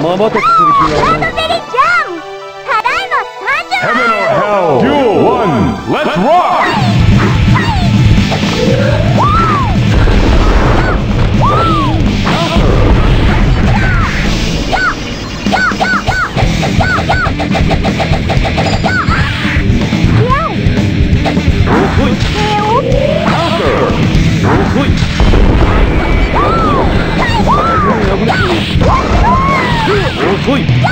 瞬きする日はないラブベリージャンただいま参上 Heaven or hell. Duel one. Let's rock.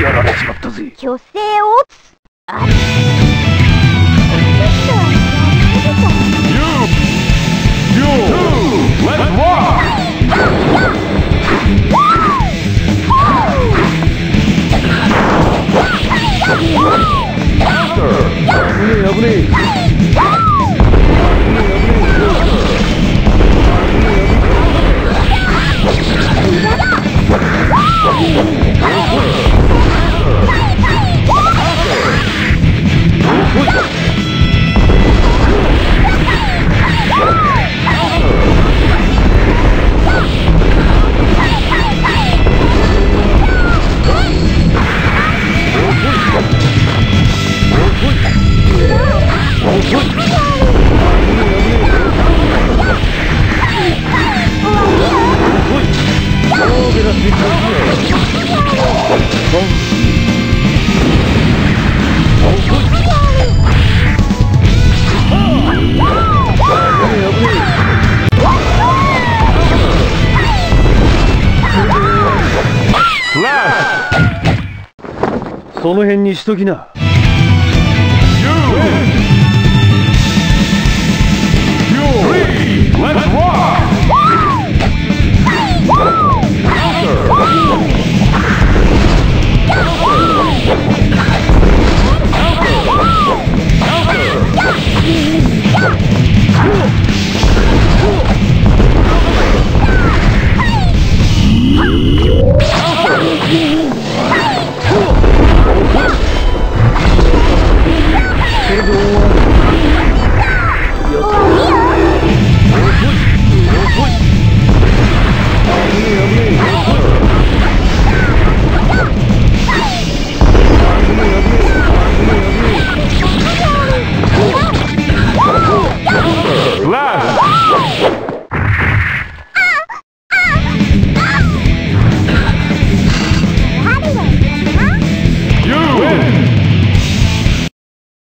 やられちまったぜ。虚勢をつその辺にしときな。